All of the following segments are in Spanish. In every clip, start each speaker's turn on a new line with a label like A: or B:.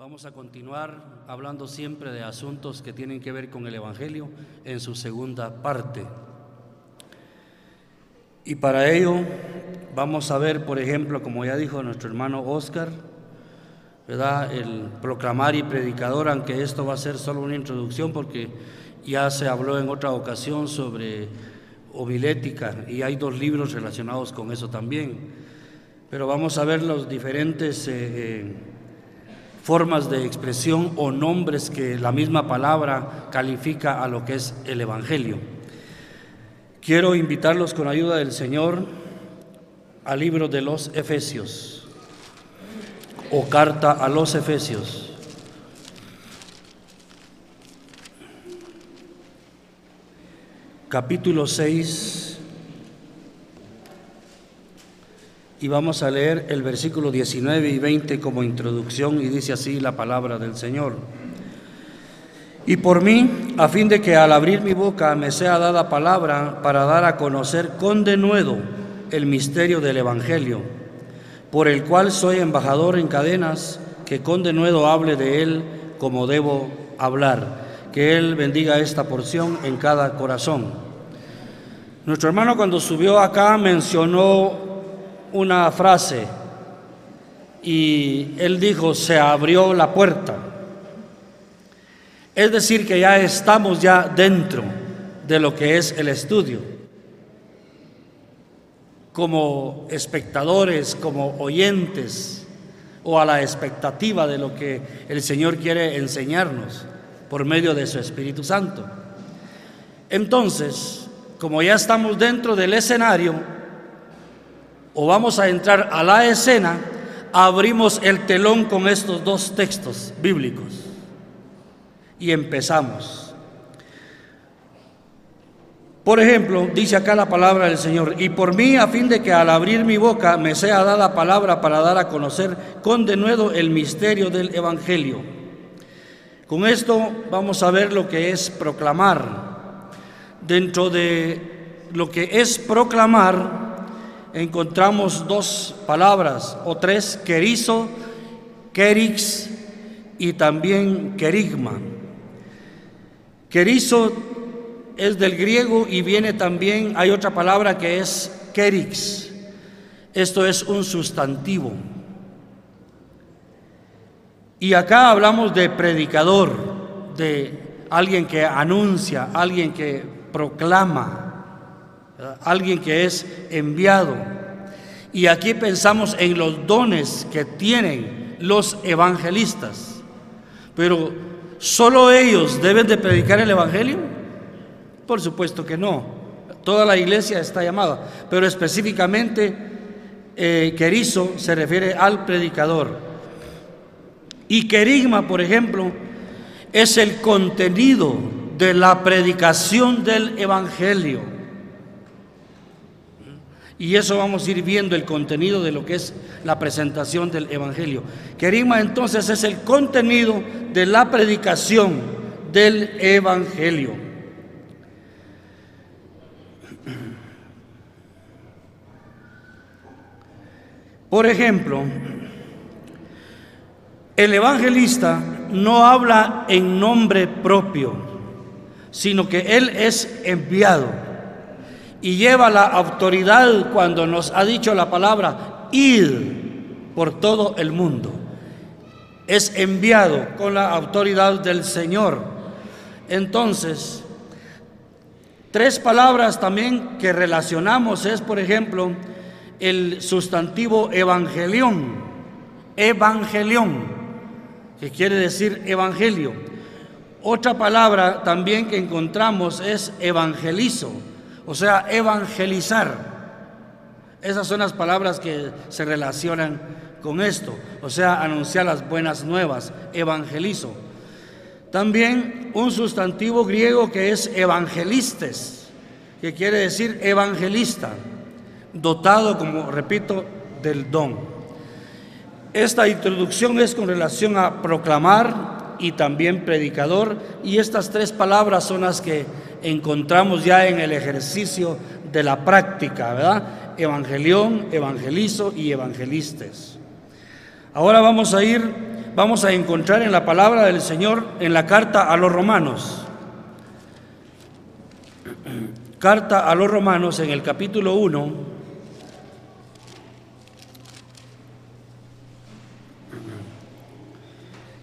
A: Vamos a continuar hablando siempre de asuntos que tienen que ver con el Evangelio en su segunda parte. Y para ello vamos a ver, por ejemplo, como ya dijo nuestro hermano Oscar, ¿verdad? El proclamar y predicador, aunque esto va a ser solo una introducción porque ya se habló en otra ocasión sobre homilética y hay dos libros relacionados con eso también. Pero vamos a ver los diferentes... Eh, eh, formas de expresión o nombres que la misma palabra califica a lo que es el Evangelio. Quiero invitarlos con ayuda del Señor al libro de los Efesios o carta a los Efesios. Capítulo 6 y vamos a leer el versículo 19 y 20 como introducción y dice así la palabra del Señor. Y por mí, a fin de que al abrir mi boca me sea dada palabra para dar a conocer con denuedo el misterio del Evangelio, por el cual soy embajador en cadenas, que con denuedo hable de él como debo hablar. Que Él bendiga esta porción en cada corazón. Nuestro hermano cuando subió acá mencionó una frase y él dijo, se abrió la puerta. Es decir, que ya estamos ya dentro de lo que es el estudio. Como espectadores, como oyentes o a la expectativa de lo que el Señor quiere enseñarnos por medio de su Espíritu Santo. Entonces, como ya estamos dentro del escenario, o vamos a entrar a la escena, abrimos el telón con estos dos textos bíblicos y empezamos. Por ejemplo, dice acá la palabra del Señor, y por mí a fin de que al abrir mi boca me sea dada palabra para dar a conocer con denuedo el misterio del Evangelio. Con esto vamos a ver lo que es proclamar. Dentro de lo que es proclamar, encontramos dos palabras o tres, querizo, kerix y también querigma. Querizo es del griego y viene también, hay otra palabra que es kerix. Esto es un sustantivo. Y acá hablamos de predicador, de alguien que anuncia, alguien que proclama alguien que es enviado. Y aquí pensamos en los dones que tienen los evangelistas. Pero ¿solo ellos deben de predicar el Evangelio? Por supuesto que no. Toda la iglesia está llamada. Pero específicamente, eh, querizo se refiere al predicador. Y querigma, por ejemplo, es el contenido de la predicación del Evangelio. Y eso vamos a ir viendo el contenido de lo que es la presentación del Evangelio. Querigma entonces es el contenido de la predicación del Evangelio. Por ejemplo, el evangelista no habla en nombre propio, sino que él es enviado y lleva la autoridad cuando nos ha dicho la palabra ir por todo el mundo. Es enviado con la autoridad del Señor. Entonces, tres palabras también que relacionamos es, por ejemplo, el sustantivo evangelión, evangelión, que quiere decir evangelio. Otra palabra también que encontramos es evangelizo o sea, evangelizar. Esas son las palabras que se relacionan con esto. O sea, anunciar las buenas nuevas, evangelizo. También un sustantivo griego que es evangelistes, que quiere decir evangelista, dotado, como repito, del don. Esta introducción es con relación a proclamar y también predicador, y estas tres palabras son las que encontramos ya en el ejercicio de la práctica, ¿verdad? Evangelión, evangelizo y evangelistes. Ahora vamos a ir vamos a encontrar en la palabra del Señor en la carta a los romanos. Carta a los romanos en el capítulo 1.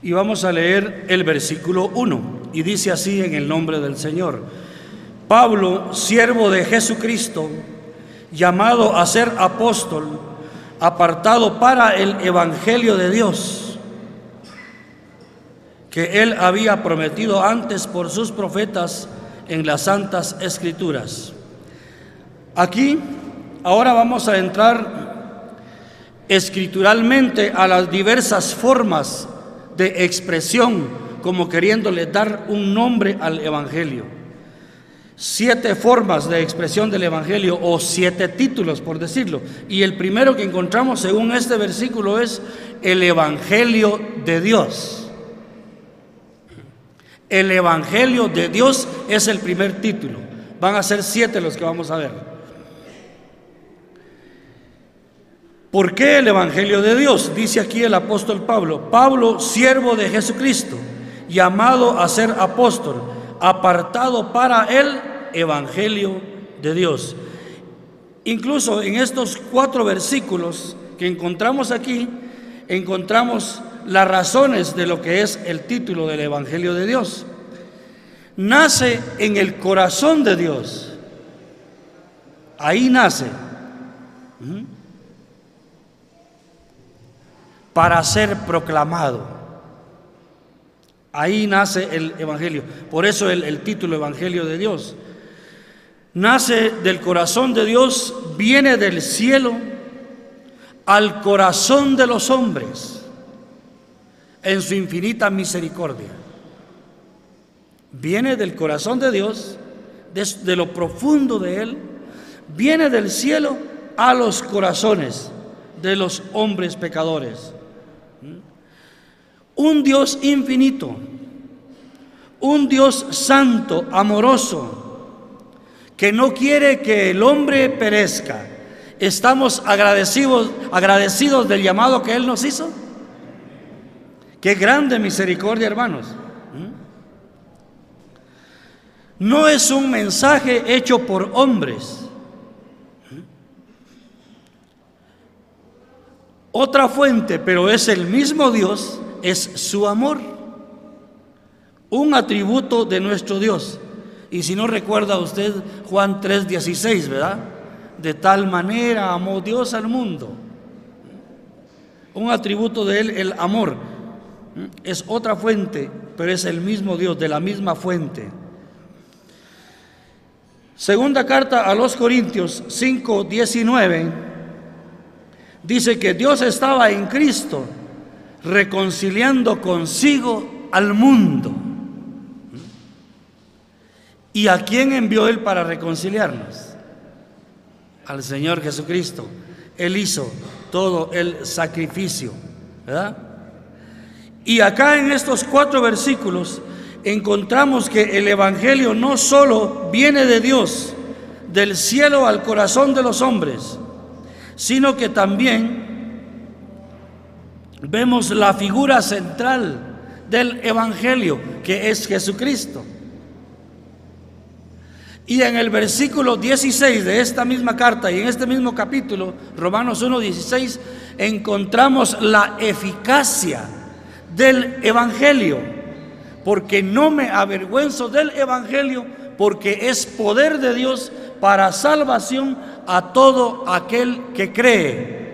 A: Y vamos a leer el versículo 1. Y dice así en el nombre del Señor. Pablo, siervo de Jesucristo, llamado a ser apóstol, apartado para el Evangelio de Dios, que él había prometido antes por sus profetas en las santas escrituras. Aquí, ahora vamos a entrar escrituralmente a las diversas formas de expresión, como queriéndole dar un nombre al Evangelio siete formas de expresión del Evangelio o siete títulos, por decirlo. Y el primero que encontramos según este versículo es el Evangelio de Dios. El Evangelio de Dios es el primer título. Van a ser siete los que vamos a ver. ¿Por qué el Evangelio de Dios? Dice aquí el apóstol Pablo. Pablo, siervo de Jesucristo, llamado a ser apóstol apartado para el Evangelio de Dios. Incluso en estos cuatro versículos que encontramos aquí, encontramos las razones de lo que es el título del Evangelio de Dios. Nace en el corazón de Dios. Ahí nace. Para ser proclamado. Ahí nace el Evangelio. Por eso el, título Evangelio de Dios. Nace del corazón de Dios, viene del cielo al corazón de los hombres en su infinita misericordia. Viene del corazón de Dios, de lo profundo de Él, viene del cielo a los corazones de los hombres pecadores. Un Dios infinito, un Dios santo, amoroso, que no quiere que el hombre perezca. ¿Estamos agradecidos, del llamado que Él nos hizo? Qué grande misericordia, hermanos. No es un mensaje hecho por hombres. Otra fuente, pero es el mismo Dios es su amor, un atributo de nuestro Dios. Y si no recuerda usted Juan 3:16, ¿verdad? De tal manera amó Dios al mundo. Un atributo de él, el amor. Es otra fuente, pero es el mismo Dios, de la misma fuente. Segunda carta a los Corintios 5:19 dice que Dios estaba en Cristo reconciliando consigo al mundo. ¿Y a quién envió Él para reconciliarnos? Al Señor Jesucristo. Él hizo todo el sacrificio. Y acá en estos cuatro versículos encontramos que el Evangelio no solo viene de Dios, del cielo al corazón de los hombres, sino que también vemos la figura central del Evangelio, que es Jesucristo. Y en el versículo 16 de esta misma carta y en este mismo capítulo, Romanos 1.16, encontramos la eficacia del Evangelio, porque no me avergüenzo del Evangelio, porque es poder de Dios para salvación a todo aquel que cree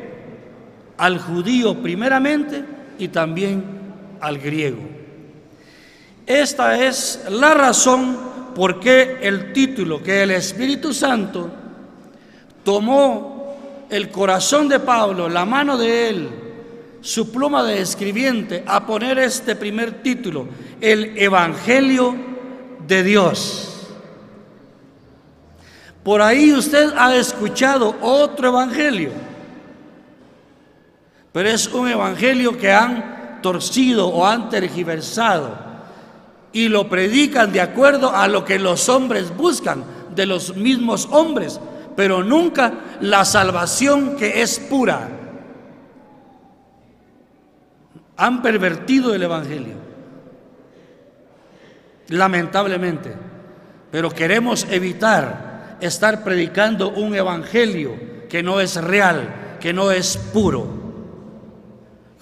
A: al judío primeramente y también al griego. Esta es la razón por qué el título que el Espíritu Santo tomó el corazón de Pablo, la mano de él, su pluma de escribiente, a poner este primer título, el Evangelio de Dios. Por ahí usted ha escuchado otro evangelio pero es un evangelio que han torcido o han tergiversado y lo predican de acuerdo a lo que los hombres buscan, de los mismos hombres, pero nunca la salvación que es pura. Han pervertido el Evangelio. Lamentablemente. Pero queremos evitar estar predicando un Evangelio que no es real, que no es puro.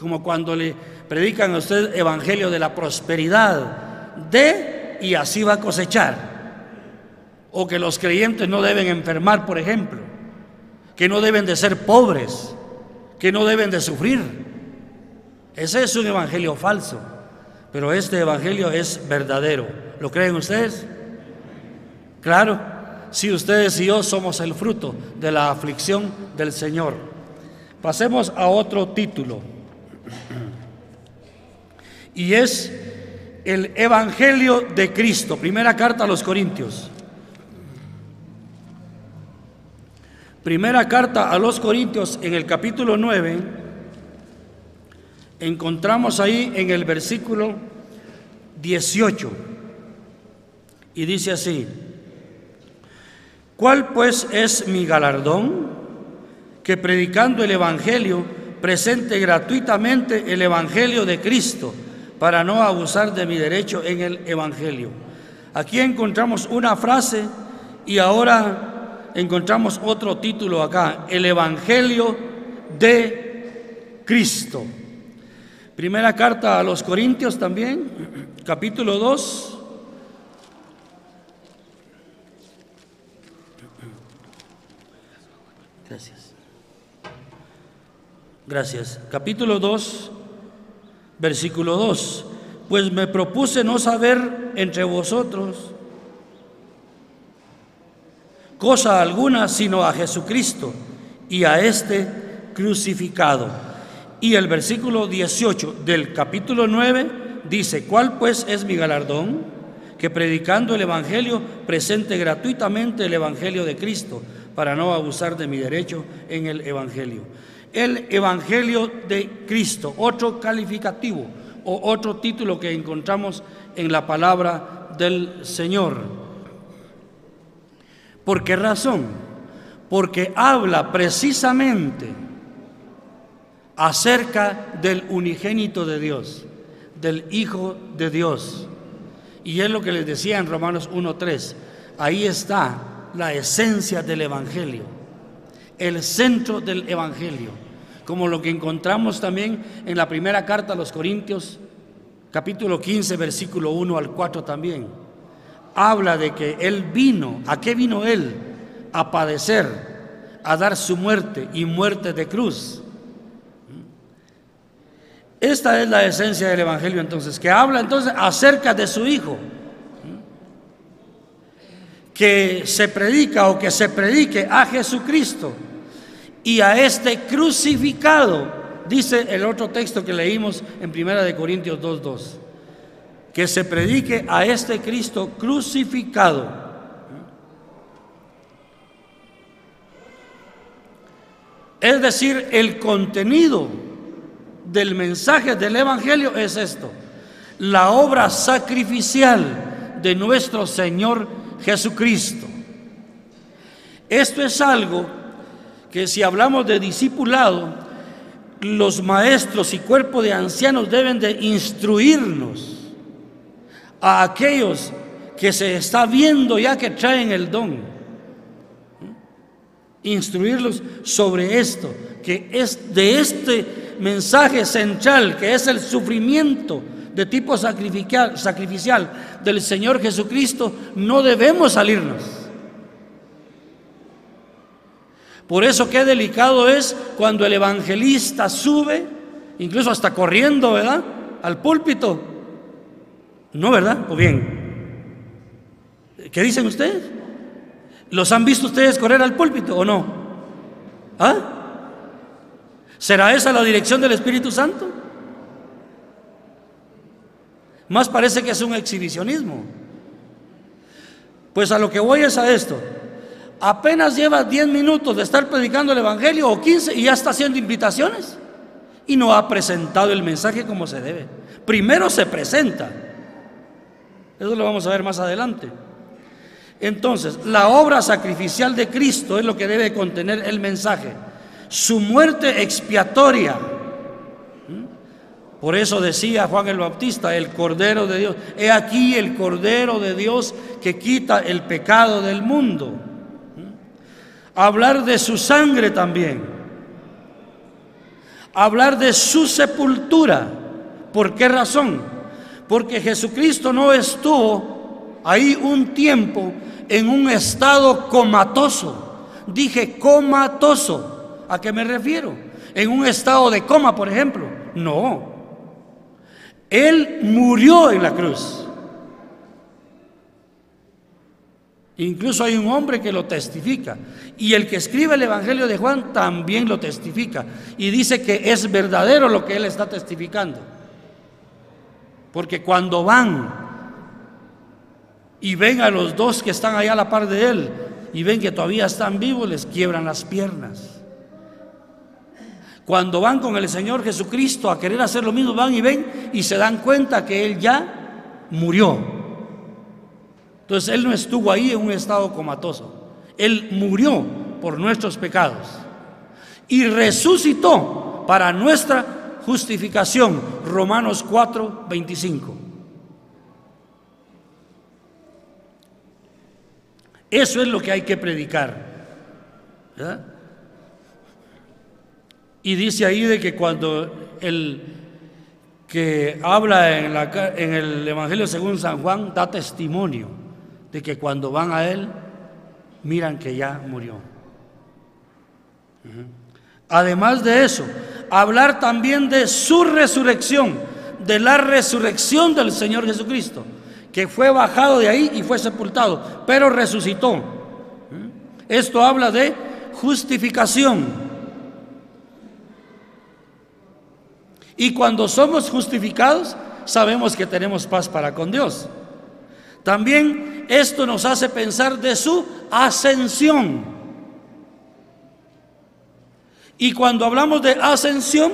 A: Como cuando le predican a usted Evangelio de la prosperidad, de y así va a cosechar. O que los creyentes no deben enfermar, por ejemplo, que no deben de ser pobres, que no deben de sufrir. Ese es un evangelio falso, pero este evangelio es verdadero. ¿Lo creen ustedes? Claro, si ustedes y yo somos el fruto de la aflicción del Señor. Pasemos a otro título. Y es el Evangelio de Cristo, primera carta a los Corintios. Primera carta a los Corintios en el capítulo 9, encontramos ahí en el versículo 18, y dice así, ¿cuál pues es mi galardón? Que predicando el Evangelio presente gratuitamente el Evangelio de Cristo para no abusar de mi derecho en el Evangelio. Aquí encontramos una frase y ahora encontramos otro título acá, el Evangelio de Cristo. Primera carta a los Corintios también, capítulo 2. Gracias. Gracias. Capítulo 2, versículo 2. Pues me propuse no saber entre vosotros cosa alguna sino a Jesucristo y a este crucificado. Y el versículo 18 del capítulo 9 dice, ¿cuál pues es mi galardón? Que predicando el Evangelio presente gratuitamente el Evangelio de Cristo para no abusar de mi derecho en el Evangelio. El Evangelio de Cristo, otro calificativo o otro título que encontramos en la palabra del Señor. ¿Por qué razón? Porque habla precisamente acerca del unigénito de Dios, del Hijo de Dios. Y es lo que les decía en Romanos 1.3. Ahí está la esencia del Evangelio, el centro del Evangelio, como lo que encontramos también en la primera carta a los Corintios, capítulo 15, versículo 1 al 4 también habla de que Él vino, ¿a qué vino Él? A padecer, a dar su muerte y muerte de cruz. Esta es la esencia del Evangelio entonces, que habla entonces acerca de su Hijo, que se predica o que se predique a Jesucristo y a este crucificado, dice el otro texto que leímos en Primera de Corintios 2.2 que se predique a este Cristo crucificado. Es decir, el contenido del mensaje del Evangelio es esto, la obra sacrificial de nuestro Señor Jesucristo. Esto es algo que si hablamos de discipulado, los maestros y cuerpo de ancianos deben de instruirnos a aquellos que se está viendo ya que traen el don. Instruirlos sobre esto, que es de este mensaje central, que es el sufrimiento de tipo sacrificial, sacrificial del Señor Jesucristo, no debemos salirnos. Por eso qué delicado es cuando el evangelista sube, incluso hasta corriendo, ¿verdad? Al púlpito ¿No, verdad? ¿O bien? ¿Qué dicen ustedes? ¿Los han visto ustedes correr al púlpito o no? ¿Ah? ¿Será esa la dirección del Espíritu Santo? Más parece que es un exhibicionismo. Pues a lo que voy es a esto. Apenas lleva 10 minutos de estar predicando el Evangelio o 15 y ya está haciendo invitaciones y no ha presentado el mensaje como se debe. Primero se presenta eso lo vamos a ver más adelante. Entonces, la obra sacrificial de Cristo es lo que debe contener el mensaje. Su muerte expiatoria. Por eso decía Juan el Bautista, el Cordero de Dios. He aquí el Cordero de Dios que quita el pecado del mundo. Hablar de su sangre también. Hablar de su sepultura. ¿Por qué razón? Porque Jesucristo no estuvo ahí un tiempo en un estado comatoso. Dije comatoso. ¿A qué me refiero? En un estado de coma, por ejemplo. No. Él murió en la cruz. Incluso hay un hombre que lo testifica. Y el que escribe el Evangelio de Juan también lo testifica. Y dice que es verdadero lo que él está testificando. Porque cuando van y ven a los dos que están allá a la par de él y ven que todavía están vivos, les quiebran las piernas. Cuando van con el Señor Jesucristo a querer hacer lo mismo, van y ven y se dan cuenta que Él ya murió. Entonces Él no estuvo ahí en un estado comatoso. Él murió por nuestros pecados y resucitó para nuestra justificación. Romanos 4, 25. Eso es lo que hay que predicar. Y dice ahí de que cuando el que habla en, el Evangelio según San Juan da testimonio de que cuando van a él miran que ya murió. Además de eso, hablar también de su resurrección, de la resurrección del Señor Jesucristo, que fue bajado de ahí y fue sepultado, pero resucitó. Esto habla de justificación. Y cuando somos justificados, sabemos que tenemos paz para con Dios. También esto nos hace pensar de su ascensión. Y cuando hablamos de ascensión,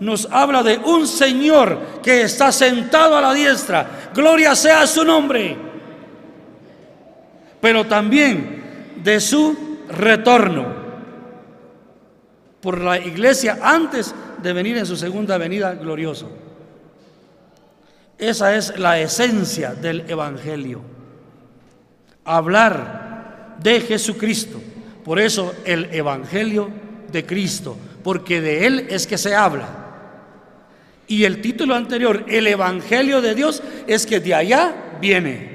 A: nos habla de un Señor que está sentado a la diestra. Gloria sea su nombre. Pero también de su retorno por la iglesia antes de venir en su segunda venida glorioso. Esa es la esencia del Evangelio. Hablar de Jesucristo. Por eso el Evangelio de Cristo, porque de Él es que se habla. Y el título anterior, el Evangelio de Dios, es que de allá viene.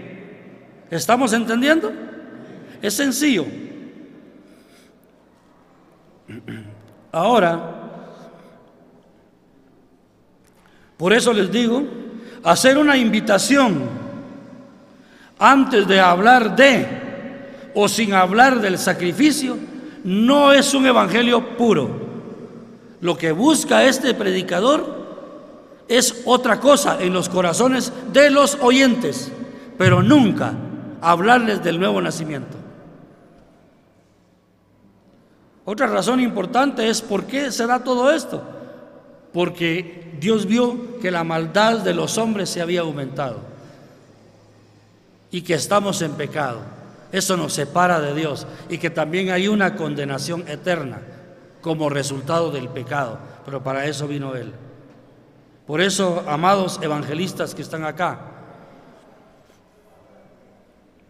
A: ¿Estamos entendiendo? Es sencillo. Ahora, por eso les digo, hacer una invitación antes de hablar de o sin hablar del sacrificio no es un evangelio puro. Lo que busca este predicador es otra cosa en los corazones de los oyentes, pero nunca hablarles del nuevo nacimiento. Otra razón importante es por qué se da todo esto. Porque Dios vio que la maldad de los hombres se había aumentado y que estamos en pecado. Eso nos separa de Dios y que también hay una condenación eterna como resultado del pecado. Pero para eso vino Él. Por eso, amados evangelistas que están acá,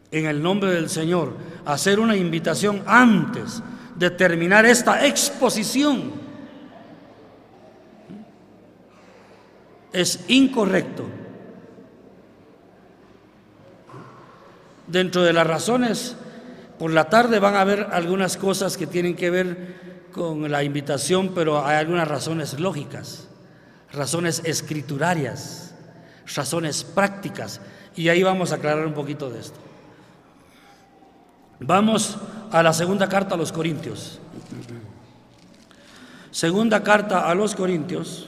A: en el nombre del Señor, hacer una invitación antes de terminar esta exposición. Es incorrecto. Dentro de las razones, por la tarde van a haber algunas cosas que tienen que ver con la invitación, pero hay algunas razones lógicas, razones escriturarias, razones prácticas, y ahí vamos a aclarar un poquito de esto. Vamos a la segunda carta a los Corintios. Segunda carta a los Corintios.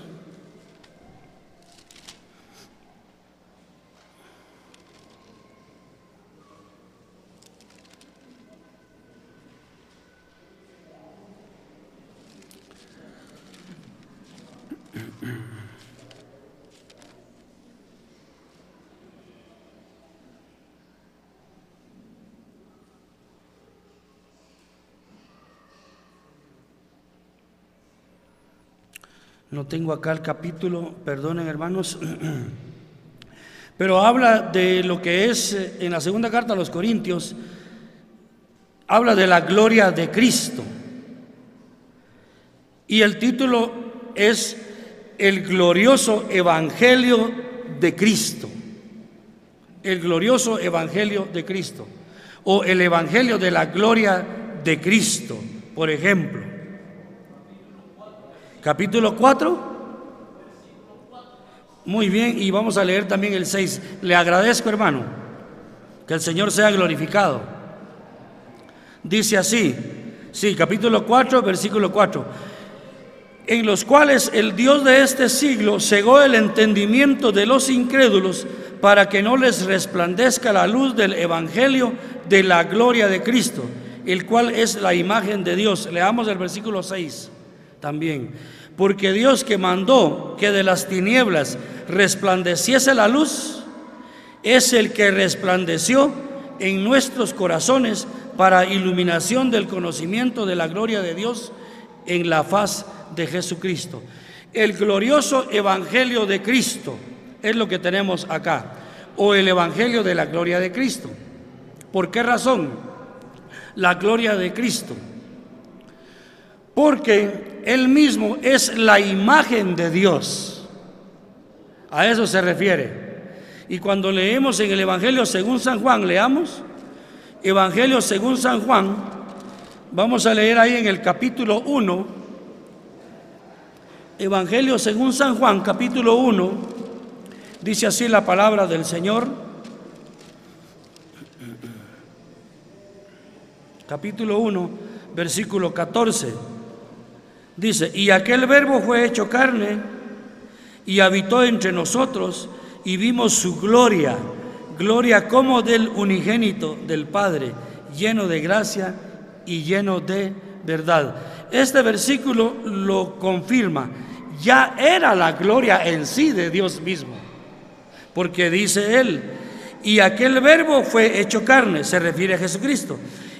A: No tengo acá el capítulo, perdonen hermanos, pero habla de lo que es eh, en la segunda carta a los Corintios, habla de la gloria de Cristo. Y el título es El glorioso Evangelio de Cristo. El glorioso Evangelio de Cristo. O el Evangelio de la gloria de Cristo, por ejemplo. Capítulo 4. Muy bien, y vamos a leer también el 6. Le agradezco, hermano, que el Señor sea glorificado. Dice así, sí, capítulo 4, versículo 4, en los cuales el Dios de este siglo cegó el entendimiento de los incrédulos para que no les resplandezca la luz del Evangelio de la gloria de Cristo, el cual es la imagen de Dios. Leamos el versículo 6 también. Porque Dios que mandó que de las tinieblas resplandeciese la luz, es el que resplandeció en nuestros corazones para iluminación del conocimiento de la gloria de Dios en la faz de Jesucristo. El glorioso Evangelio de Cristo es lo que tenemos acá, o el Evangelio de la gloria de Cristo. ¿Por qué razón? La gloria de Cristo. Porque Él mismo es la imagen de Dios. A eso se refiere. Y cuando leemos en el Evangelio según San Juan, leamos Evangelio según San Juan, vamos a leer ahí en el capítulo 1, Evangelio según San Juan, capítulo 1, dice así la palabra del Señor. Capítulo 1, versículo 14. Dice, y aquel verbo fue hecho carne y habitó entre nosotros y vimos su gloria gloria como del unigénito del Padre, lleno de gracia y lleno de verdad. Este versículo lo confirma. Ya era la gloria en sí de Dios mismo. Porque dice él, y aquel verbo fue hecho carne, se refiere a Jesucristo,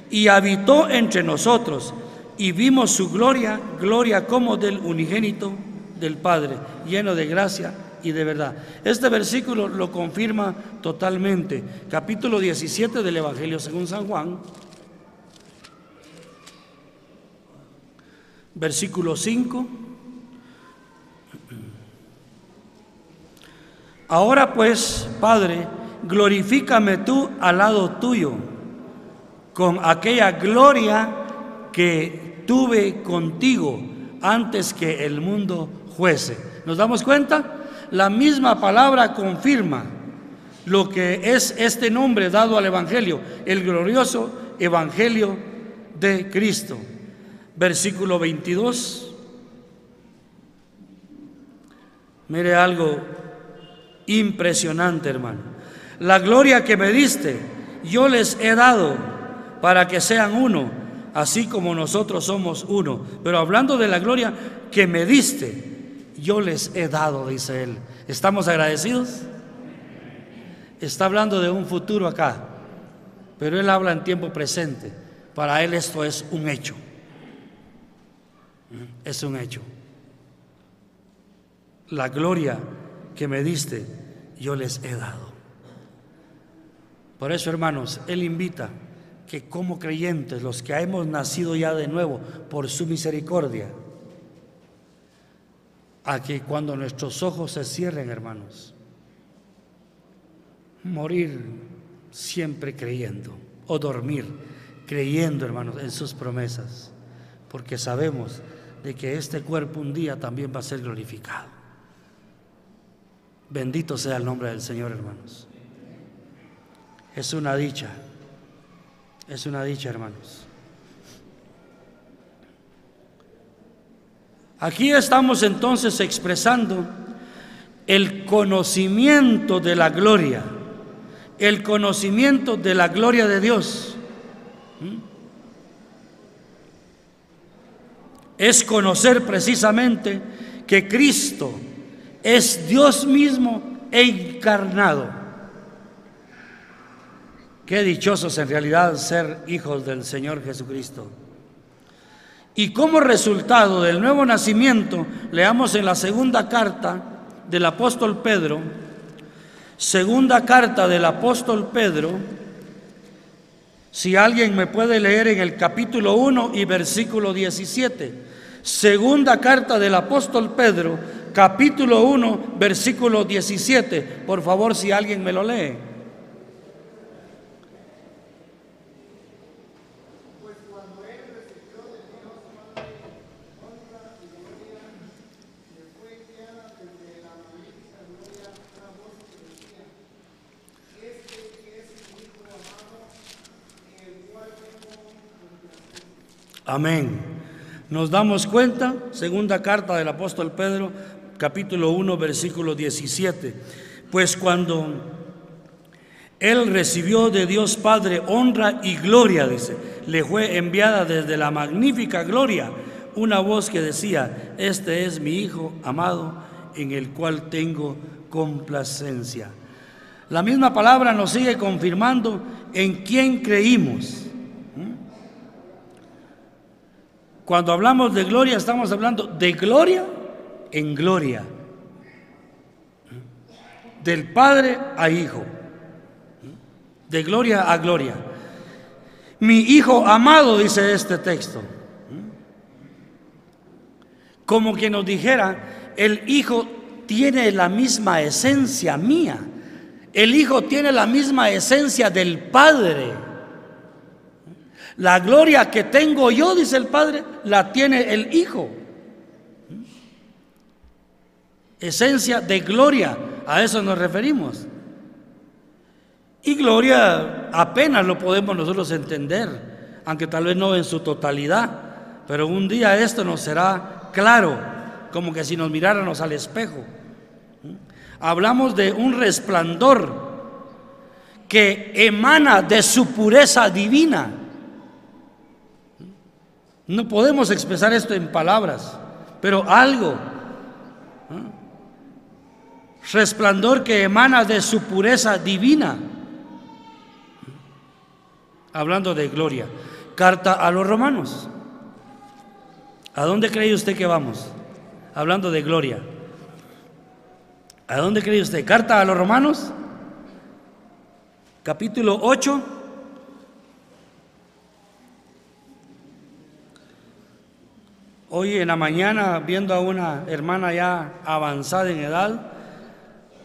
A: y habitó entre nosotros, y vimos su gloria, gloria como del unigénito del Padre, lleno de gracia y de verdad. Este versículo lo confirma totalmente. Capítulo 17 del Evangelio según San Juan, versículo 5. Ahora pues, Padre, glorifícame tú al lado tuyo con aquella gloria que tuve contigo antes que el mundo fuese. ¿Nos damos cuenta? la misma palabra confirma lo que es este nombre dado al Evangelio, el glorioso Evangelio de Cristo. Versículo 22. Mire algo impresionante, hermano. La gloria que me diste, yo les he dado para que sean uno, así como nosotros somos uno. Pero hablando de la gloria que me diste, yo les he dado, dice él. ¿Estamos agradecidos? Está hablando de un futuro acá, pero él habla en tiempo presente. Para él esto es un hecho. Es un hecho. La gloria que me diste, yo les he dado. Por eso, hermanos, Él invita que como creyentes, los que hemos nacido ya de nuevo por su misericordia, a que cuando nuestros ojos se cierren, hermanos, morir siempre creyendo o dormir creyendo, hermanos, en sus promesas, porque sabemos de que este cuerpo un día también va a ser glorificado. Bendito sea el nombre del Señor, hermanos. Es una dicha, es una dicha, hermanos. Aquí estamos entonces expresando el conocimiento de la gloria, el conocimiento de la gloria de Dios. ¿Mm? Es conocer precisamente que Cristo es Dios mismo encarnado. Qué dichosos en realidad ser hijos del Señor Jesucristo. Y como resultado del nuevo nacimiento, leamos en la segunda carta del apóstol Pedro, segunda carta del apóstol Pedro, si alguien me puede leer en el capítulo 1 y versículo 17. Segunda carta del apóstol Pedro, capítulo 1, versículo 17. Por favor, si alguien me lo lee. Amén. Nos damos cuenta, segunda carta del apóstol Pedro, capítulo 1, versículo 17. Pues cuando él recibió de Dios Padre honra y gloria, dice, le fue enviada desde la magnífica gloria una voz que decía, este es mi Hijo amado en el cual tengo complacencia. La misma palabra nos sigue confirmando en quién creímos. Cuando hablamos de gloria, estamos hablando de gloria en gloria. Del Padre a Hijo. De gloria a gloria. Mi Hijo amado, dice este texto. Como que nos dijera, el Hijo tiene la misma esencia mía. El Hijo tiene la misma esencia del Padre. La gloria que tengo yo, dice el Padre, la tiene el Hijo. Esencia de gloria, a eso nos referimos. Y gloria apenas lo podemos nosotros entender, aunque tal vez no en su totalidad, pero un día esto nos será claro, como que si nos miráramos al espejo. Hablamos de un resplandor que emana de su pureza divina no podemos expresar esto en palabras, pero algo. Resplandor que emana de su pureza divina. Hablando de gloria. Carta a los romanos. ¿A dónde cree usted que vamos? Hablando de gloria. ¿A dónde cree usted? Carta a los romanos. Capítulo 8 Hoy en la mañana, viendo a una hermana ya avanzada en edad,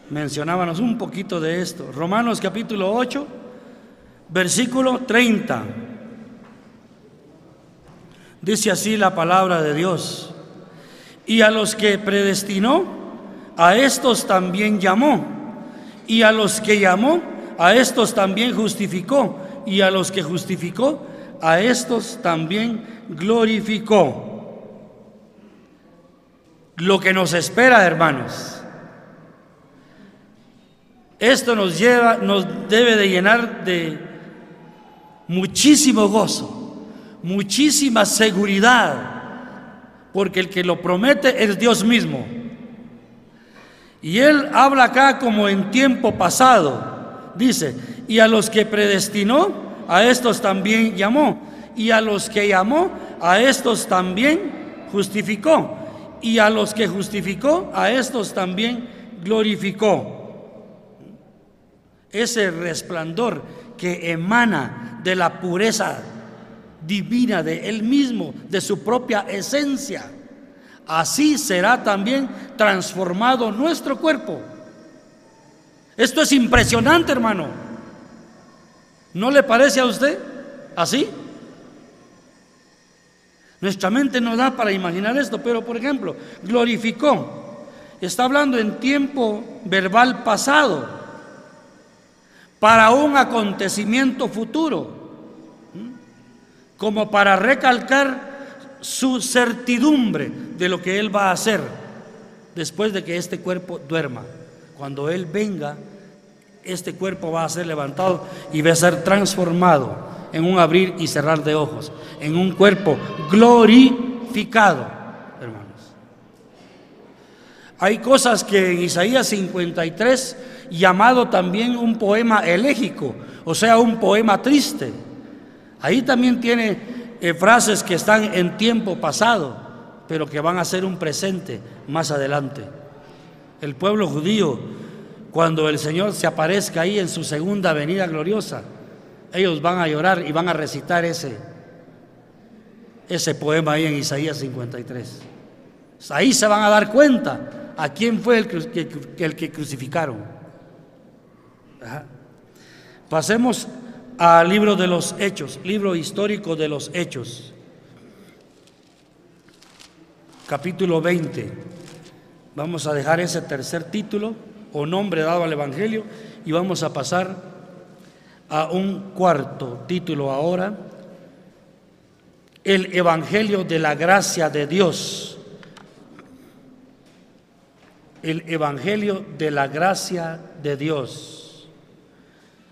A: mencionábamos un poquito de esto. Romanos capítulo 8, versículo 30. Dice así la palabra de Dios. Y a los que predestinó, a estos también llamó. Y a los que llamó, a estos también justificó. Y a los que justificó, a estos también glorificó lo que nos espera, hermanos. Esto nos lleva, nos debe de llenar de muchísimo gozo, muchísima seguridad, porque el que lo promete es Dios mismo. Y él habla acá como en tiempo pasado, dice, y a los que predestinó, a estos también llamó, y a los que llamó, a estos también justificó y a los que justificó, a estos también glorificó. Ese resplandor que emana de la pureza divina de Él mismo, de su propia esencia, así será también transformado nuestro cuerpo. Esto es impresionante, hermano. ¿No le parece a usted así? Nuestra mente no da para imaginar esto, pero por ejemplo, glorificó. Está hablando en tiempo verbal pasado para un acontecimiento futuro, como para recalcar su certidumbre de lo que Él va a hacer después de que este cuerpo duerma. Cuando Él venga, este cuerpo va a ser levantado y va a ser transformado en un abrir y cerrar de ojos, en un cuerpo glorificado, hermanos. Hay cosas que en Isaías 53, llamado también un poema elégico, o sea, un poema triste, ahí también tiene eh, frases que están en tiempo pasado, pero que van a ser un presente más adelante. El pueblo judío, cuando el Señor se aparezca ahí en su segunda venida gloriosa, ellos van a llorar y van a recitar ese, ese poema ahí en Isaías 53. Ahí se van a dar cuenta a quién fue el que, el que crucificaron. Pasemos al libro de los hechos, libro histórico de los hechos, capítulo 20. Vamos a dejar ese tercer título o nombre dado al Evangelio y vamos a pasar a un cuarto título ahora, el Evangelio de la gracia de Dios. El Evangelio de la gracia de Dios.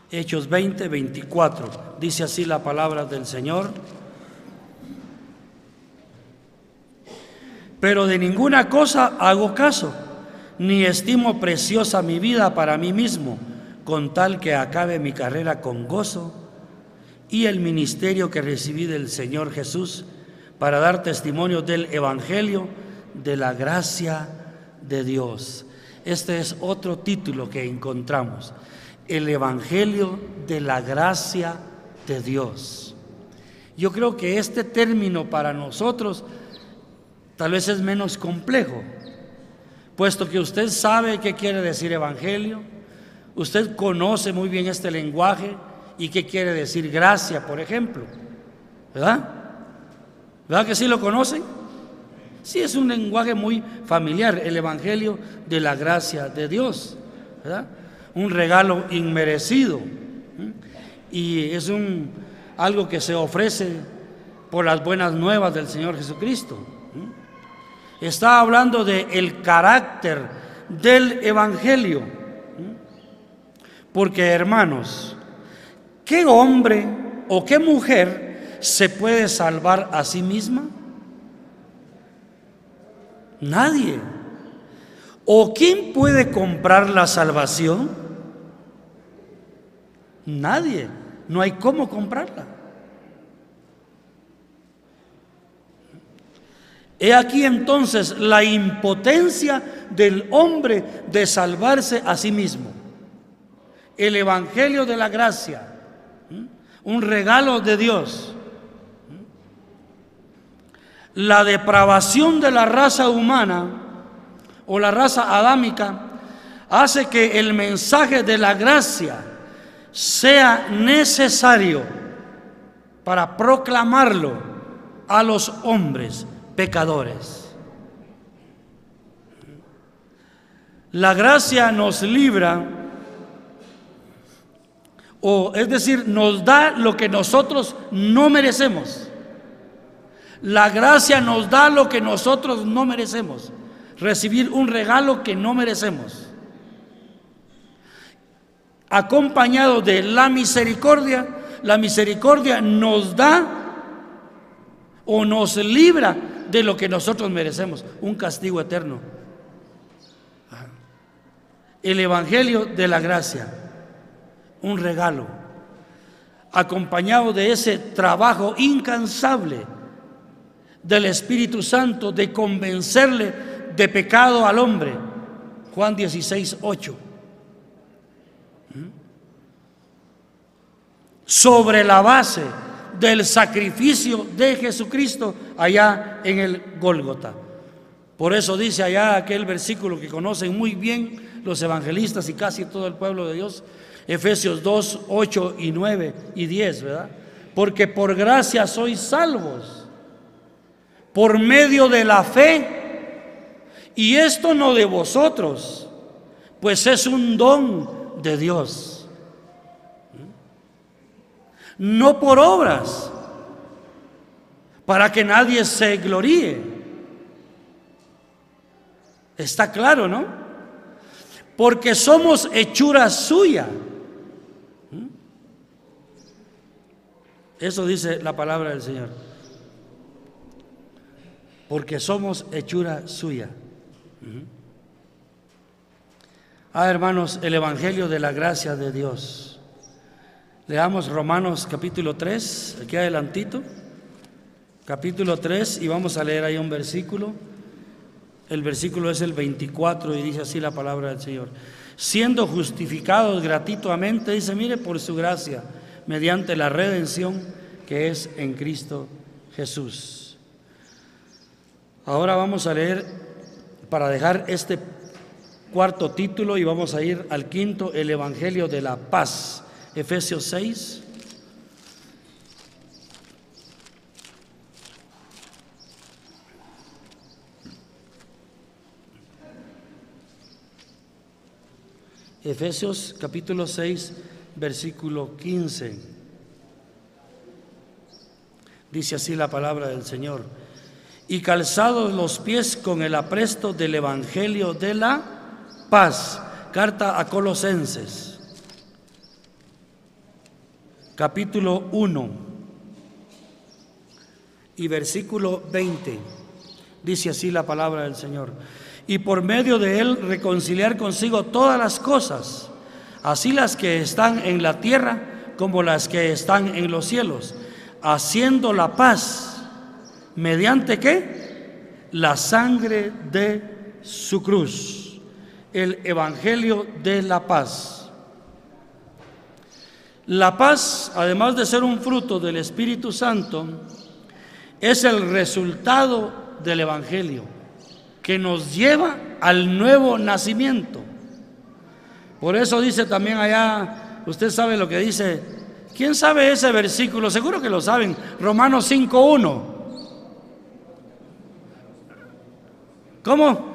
A: Hechos 20, 24. Dice así la palabra del Señor. Pero de ninguna cosa hago caso, ni estimo preciosa mi vida para mí mismo, con tal que acabe mi carrera con gozo y el ministerio que recibí del Señor Jesús para dar testimonio del Evangelio de la gracia de Dios. Este es otro título que encontramos el Evangelio de la gracia de Dios. Yo creo que este término para nosotros tal vez es menos complejo, puesto que usted sabe qué quiere decir Evangelio, usted conoce muy bien este lenguaje y qué quiere decir gracia, por ejemplo. ¿Verdad? ¿Verdad que sí lo conocen? Sí, es un lenguaje muy familiar, el Evangelio de la gracia de Dios. ¿Verdad? un regalo inmerecido. Y es un, algo que se ofrece por las buenas nuevas del Señor Jesucristo. Está hablando de el carácter del Evangelio. Porque hermanos, ¿qué hombre o qué mujer se puede salvar a sí misma? Nadie. ¿O quién puede comprar la salvación? Nadie. No hay cómo comprarla. He aquí entonces la impotencia del hombre de salvarse a sí mismo. El Evangelio de la Gracia, un regalo de Dios. La depravación de la raza humana o la raza adámica hace que el mensaje de la gracia sea necesario para proclamarlo a los hombres pecadores. La gracia nos libra, o es decir, nos da lo que nosotros no merecemos. La gracia nos da lo que nosotros no merecemos recibir un regalo que no merecemos. Acompañado de la misericordia, la misericordia nos da o nos libra de lo que nosotros merecemos, un castigo eterno. El Evangelio de la Gracia, un regalo, acompañado de ese trabajo incansable del Espíritu Santo de convencerle de pecado al hombre. Juan 16, 8. Sobre la base del sacrificio de Jesucristo allá en el Gólgota. Por eso dice allá aquel versículo que conocen muy bien los evangelistas y casi todo el pueblo de Dios, Efesios 2, 8 y 9 y 10, ¿verdad? Porque por gracia sois salvos, por medio de la fe y esto no de vosotros, pues es un don de Dios. No por obras, para que nadie se gloríe. Está claro, ¿no? Porque somos hechura suya. Eso dice la palabra del Señor. Porque somos hechura suya. Ah, hermanos, el Evangelio de la gracia de Dios. Leamos Romanos capítulo 3, aquí adelantito. capítulo 3, y vamos a leer ahí un versículo. El versículo es el 24 y dice así la palabra del Señor. Siendo justificados gratuitamente, dice, mire, por su gracia, mediante la redención que es en Cristo Jesús. Ahora vamos a leer, para dejar este cuarto título, y vamos a ir al quinto, el Evangelio de la Paz, Efesios 6. Efesios capítulo 6, versículo 15. Dice así la palabra del Señor. Y calzados los pies con el apresto del Evangelio de la paz. Carta a Colosenses. Capítulo 1 y versículo 20. Dice así la palabra del Señor y por medio de él reconciliar consigo todas las cosas, así las que están en la tierra como las que están en los cielos, haciendo la paz, mediante qué? La sangre de su cruz, el Evangelio de la paz. La paz, además de ser un fruto del Espíritu Santo, es el resultado del Evangelio que nos lleva al nuevo nacimiento. Por eso dice también allá, usted sabe lo que dice, ¿quién sabe ese versículo? Seguro que lo saben, Romanos 5.1. ¿Cómo?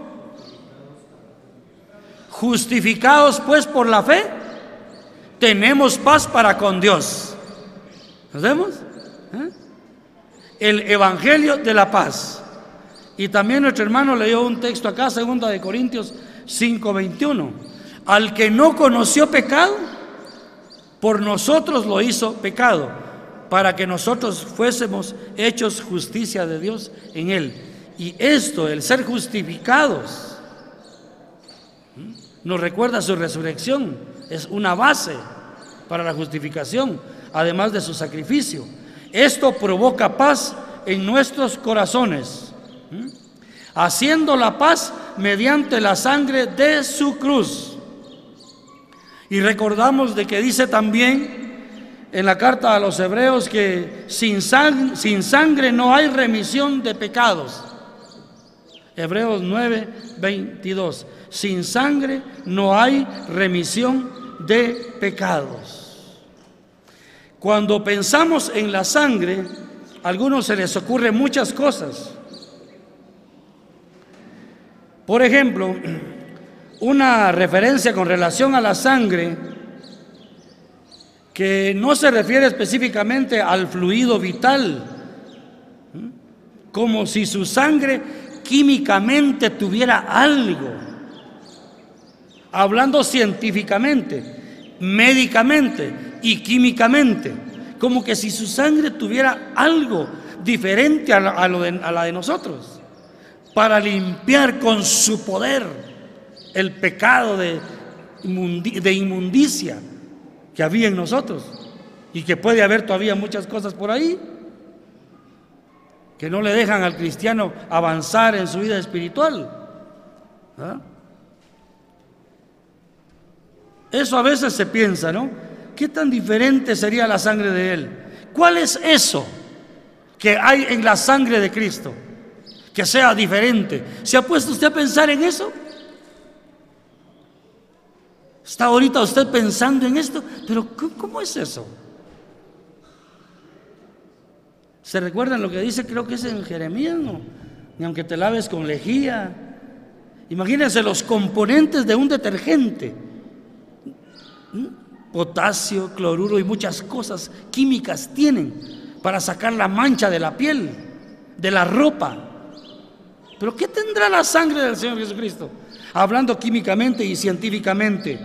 A: Justificados pues por la fe, tenemos paz para con Dios. ¿Nos vemos? ¿Eh? El Evangelio de la paz. Y también nuestro hermano leyó un texto acá, segunda de Corintios 5:21. Al que no conoció pecado, por nosotros lo hizo pecado, para que nosotros fuésemos hechos justicia de Dios en él. Y esto, el ser justificados, nos recuerda su resurrección, es una base para la justificación, además de su sacrificio. Esto provoca paz en nuestros corazones haciendo la paz mediante la sangre de su cruz. Y recordamos de que dice también en la carta a los hebreos que sin, sin sangre no hay remisión de pecados. Hebreos 9, 22. Sin sangre no hay remisión de pecados. Cuando pensamos en la sangre, a algunos se les ocurren muchas cosas. Por ejemplo, una referencia con relación a la sangre que no se refiere específicamente al fluido vital, como si su sangre químicamente tuviera algo, hablando científicamente, médicamente y químicamente, como que si su sangre tuviera algo diferente a la, de nosotros para limpiar con su poder el pecado de, inmundicia que había en nosotros y que puede haber todavía muchas cosas por ahí que no le dejan al cristiano avanzar en su vida espiritual. Eso a veces se piensa, ¿no? ¿Qué tan diferente sería la sangre de Él? ¿Cuál es eso que hay en la sangre de Cristo? Que sea diferente. ¿Se ha puesto usted a pensar en eso? ¿Está ahorita usted pensando en esto? Pero ¿cómo es eso? ¿Se recuerdan lo que dice? Creo que es en Jeremías, ¿no? Ni aunque te laves con lejía. Imagínense los componentes de un detergente. Potasio, cloruro y muchas cosas químicas tienen para sacar la mancha de la piel, de la ropa. Pero ¿qué tendrá la sangre del Señor Jesucristo? Hablando químicamente y científicamente.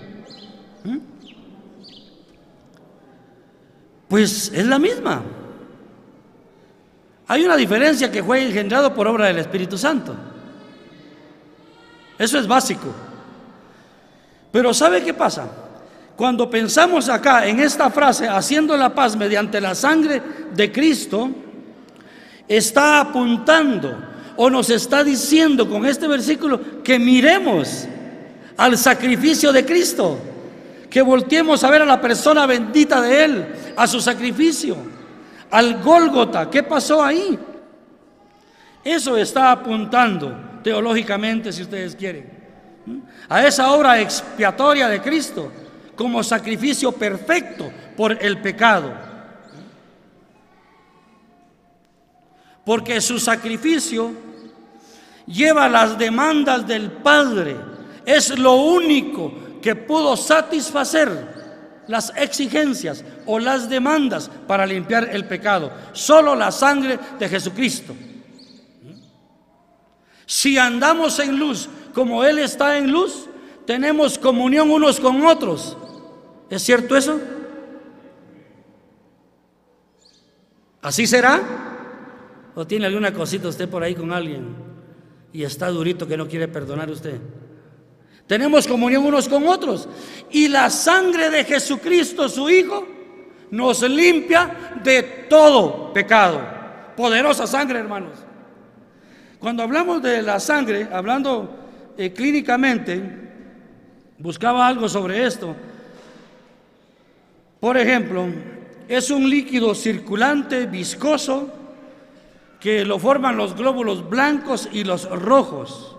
A: ¿Mm? Pues es la misma. Hay una diferencia que fue engendrado por obra del Espíritu Santo. Eso es básico. Pero ¿sabe qué pasa? Cuando pensamos acá en esta frase, haciendo la paz mediante la sangre de Cristo, está apuntando o nos está diciendo con este versículo que miremos al sacrificio de Cristo, que volteemos a ver a la persona bendita de Él, a su sacrificio, al Gólgota. ¿Qué pasó ahí? Eso está apuntando teológicamente, si ustedes quieren, a esa obra expiatoria de Cristo como sacrificio perfecto por el pecado. Porque su sacrificio lleva las demandas del Padre. Es lo único que pudo satisfacer las exigencias o las demandas para limpiar el pecado. Solo la sangre de Jesucristo. Si andamos en luz como Él está en luz, tenemos comunión unos con otros. ¿Es cierto eso? ¿Así será? ¿O tiene alguna cosita usted por ahí con alguien y está durito que no quiere perdonar usted? Tenemos comunión unos con otros. Y la sangre de Jesucristo, su Hijo, nos limpia de todo pecado. Poderosa sangre, hermanos. Cuando hablamos de la sangre, hablando eh, clínicamente, buscaba algo sobre esto. Por ejemplo, es un líquido circulante, viscoso, que lo forman los glóbulos blancos y los rojos.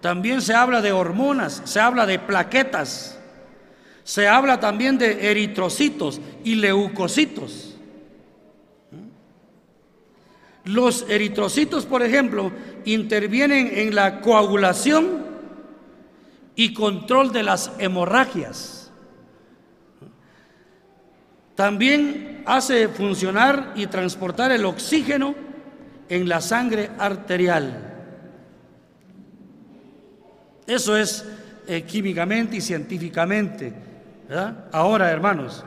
A: También se habla de hormonas, se habla de plaquetas, se habla también de eritrocitos y leucocitos. Los eritrocitos, por ejemplo, intervienen en la coagulación y control de las hemorragias. También hace funcionar y transportar el oxígeno en la sangre arterial. Eso es eh, químicamente y científicamente. Ahora, hermanos,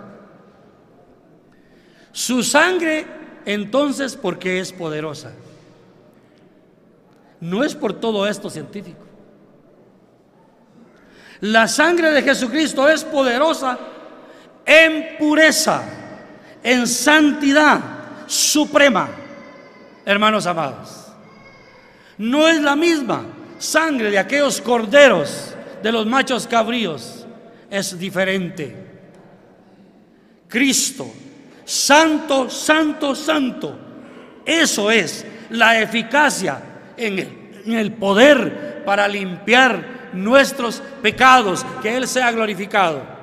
A: su sangre entonces, porque es poderosa. No es por todo esto científico. La sangre de Jesucristo es poderosa en pureza, en santidad suprema, hermanos amados. No es la misma sangre de aquellos corderos, de los machos cabríos, es diferente. Cristo santo, santo, santo. Eso es la eficacia en el, poder para limpiar nuestros pecados, que Él sea glorificado.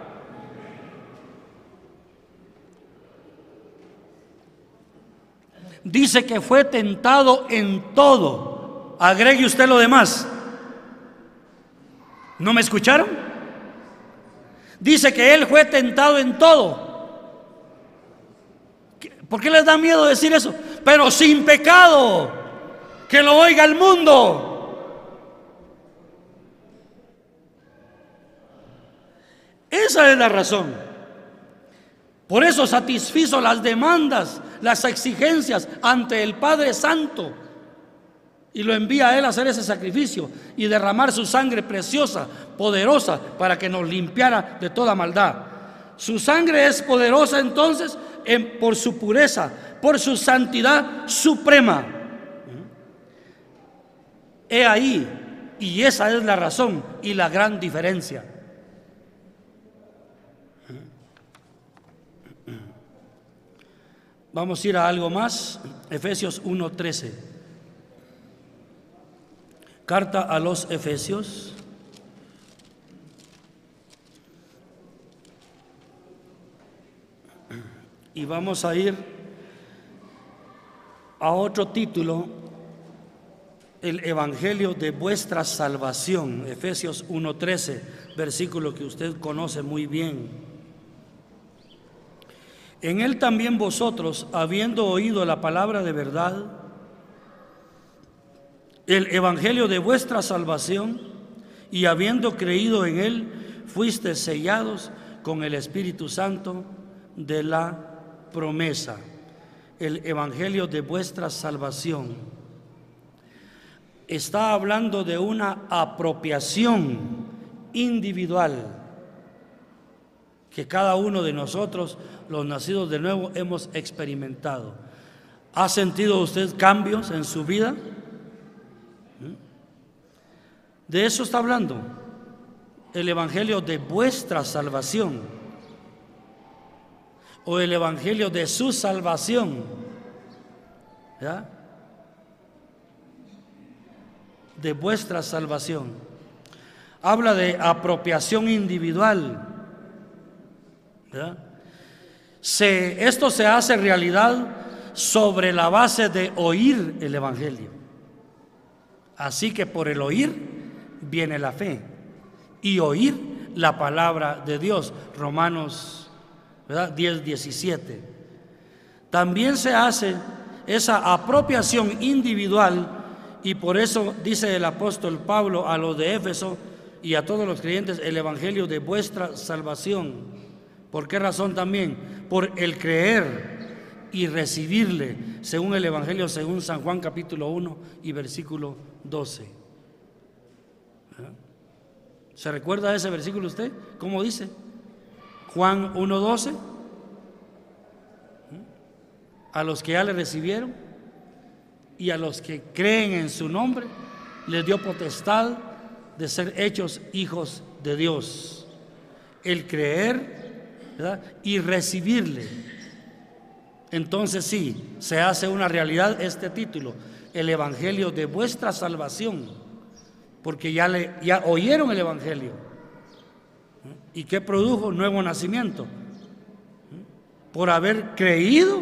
A: Dice que fue tentado en todo. Agregue usted lo demás. ¿No me escucharon? Dice que Él fue tentado en todo. ¿Por qué les da miedo decir eso? Pero sin pecado, que lo oiga el mundo. Esa es la razón. Por eso satisfizo las demandas, las exigencias ante el Padre Santo. Y lo envía a Él a hacer ese sacrificio y derramar su sangre preciosa, poderosa, para que nos limpiara de toda maldad. Su sangre es poderosa entonces por su pureza, por su santidad suprema. He ahí, y esa es la razón y la gran diferencia. Vamos a ir a algo más, Efesios 1:13. Carta a los Efesios. Y vamos a ir a otro título, el Evangelio de vuestra salvación, Efesios 1.13, versículo que usted conoce muy bien. En él también vosotros, habiendo oído la palabra de verdad, el Evangelio de vuestra salvación, y habiendo creído en él, fuiste sellados con el Espíritu Santo de la promesa, el Evangelio de vuestra salvación. Está hablando de una apropiación individual que cada uno de nosotros, los nacidos de nuevo, hemos experimentado. ¿Ha sentido usted cambios en su vida? De eso está hablando el Evangelio de vuestra salvación o el Evangelio de su salvación. De vuestra salvación. Habla de apropiación individual. Se, esto se hace realidad sobre la base de oír el Evangelio. Así que por el oír viene la fe y oír la palabra de Dios. Romanos 10, 17. También se hace esa apropiación individual y por eso dice el apóstol Pablo a los de Éfeso y a todos los creyentes el Evangelio de vuestra salvación. ¿Por qué razón también? Por el creer y recibirle, según el Evangelio, según San Juan capítulo 1 y versículo 12. ¿Se recuerda ese versículo usted? ¿Cómo dice? Juan 1.12. A los que ya le recibieron y a los que creen en su nombre, les dio potestad de ser hechos hijos de Dios. El creer y recibirle. Entonces sí, se hace una realidad este título, el Evangelio de vuestra salvación, porque ya, le, ya oyeron el Evangelio. ¿Y qué produjo? Nuevo nacimiento. Por haber creído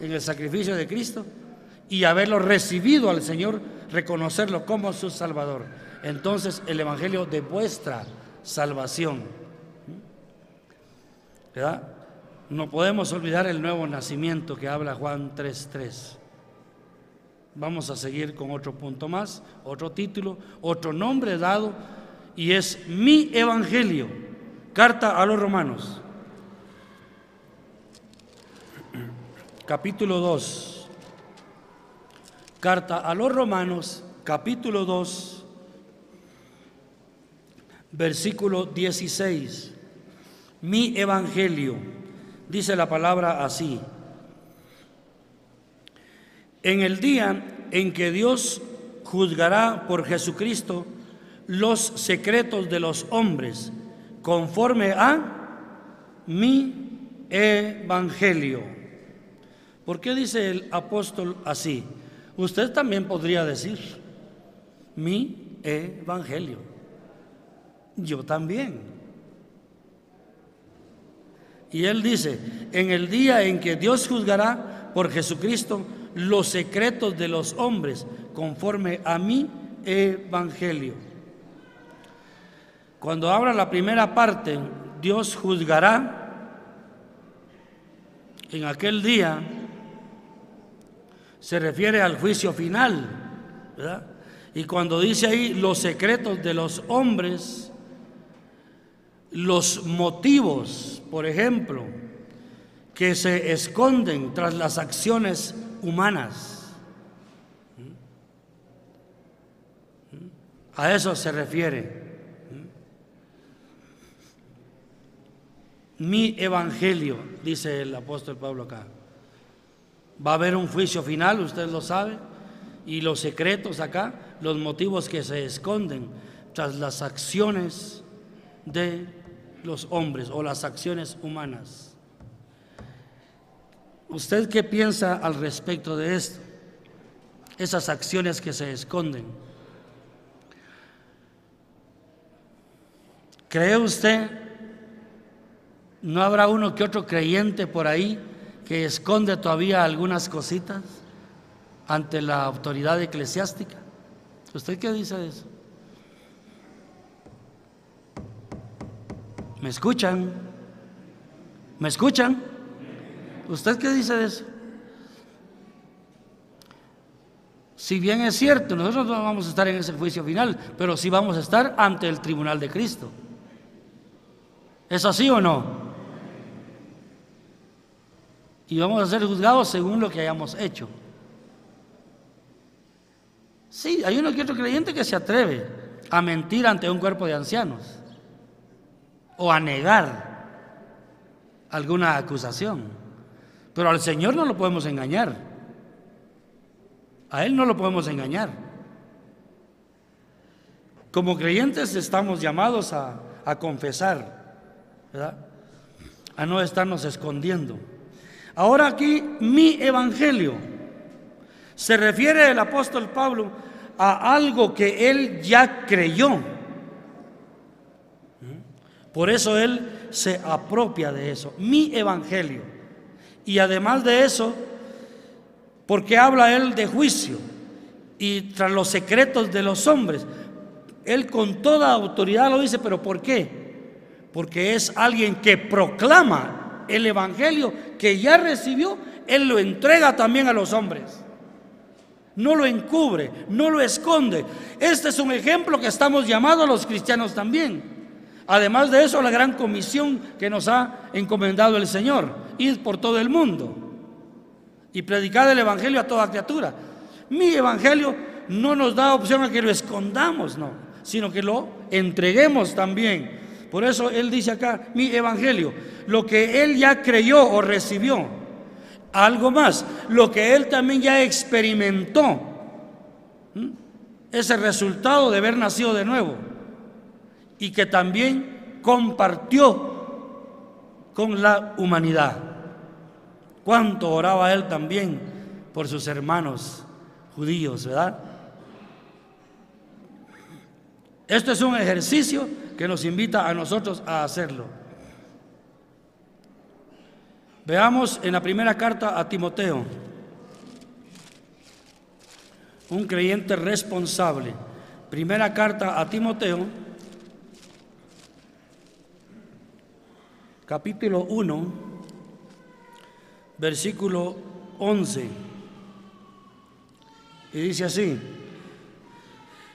A: en el sacrificio de Cristo y haberlo recibido al Señor, reconocerlo como su Salvador. Entonces el Evangelio de vuestra salvación. No podemos olvidar el nuevo nacimiento que habla Juan 3.3. Vamos a seguir con otro punto más, otro título, otro nombre dado, y es mi evangelio. Carta a los romanos. Capítulo 2. Carta a los romanos, capítulo 2, versículo 16 mi evangelio. Dice la palabra así. En el día en que Dios juzgará por Jesucristo los secretos de los hombres, conforme a mi evangelio. ¿Por qué dice el apóstol así? Usted también podría decir, mi evangelio. Yo también. Y él dice, en el día en que Dios juzgará por Jesucristo los secretos de los hombres, conforme a mi evangelio. Cuando habla la primera parte, Dios juzgará en aquel día, se refiere al juicio final, Y cuando dice ahí los secretos de los hombres, los motivos, por ejemplo, que se esconden tras las acciones humanas. A eso se refiere. Mi evangelio, dice el apóstol Pablo acá. Va a haber un juicio final, usted lo sabe, y los secretos acá, los motivos que se esconden tras las acciones de los hombres o las acciones humanas. ¿Usted qué piensa al respecto de esto? Esas acciones que se esconden. ¿Cree usted, no habrá uno que otro creyente por ahí que esconde todavía algunas cositas ante la autoridad eclesiástica? ¿Usted qué dice de eso? ¿Me escuchan? ¿Me escuchan? ¿Usted qué dice de eso? Si bien es cierto, nosotros no vamos a estar en ese juicio final, pero sí vamos a estar ante el tribunal de Cristo. ¿Es así o no? Y vamos a ser juzgados según lo que hayamos hecho. Sí, hay uno que otro creyente que se atreve a mentir ante un cuerpo de ancianos o a negar alguna acusación. Pero al Señor no lo podemos engañar. A Él no lo podemos engañar. Como creyentes estamos llamados a, a confesar, ¿verdad? A no estarnos escondiendo. Ahora aquí mi evangelio se refiere el apóstol Pablo a algo que él ya creyó. Por eso él se apropia de eso, mi evangelio. Y además de eso, porque habla él de juicio y tras los secretos de los hombres. Él con toda autoridad lo dice, pero ¿por qué? Porque es alguien que proclama el evangelio que ya recibió, él lo entrega también a los hombres. No lo encubre, no lo esconde. Este es un ejemplo que estamos llamados los cristianos también. Además de eso, la gran comisión que nos ha encomendado el Señor, ir por todo el mundo y predicar el Evangelio a toda criatura. Mi Evangelio no nos da opción a que lo escondamos, no, sino que lo entreguemos también. Por eso Él dice acá, mi Evangelio, lo que Él ya creyó o recibió, algo más, lo que Él también ya experimentó, ese resultado de haber nacido de nuevo y que también compartió con la humanidad. Cuánto oraba él también por sus hermanos judíos, ¿verdad? Esto es un ejercicio que nos invita a nosotros a hacerlo. Veamos en la primera carta a Timoteo, un creyente responsable. Primera carta a Timoteo, capítulo 1, versículo 11. Y dice así,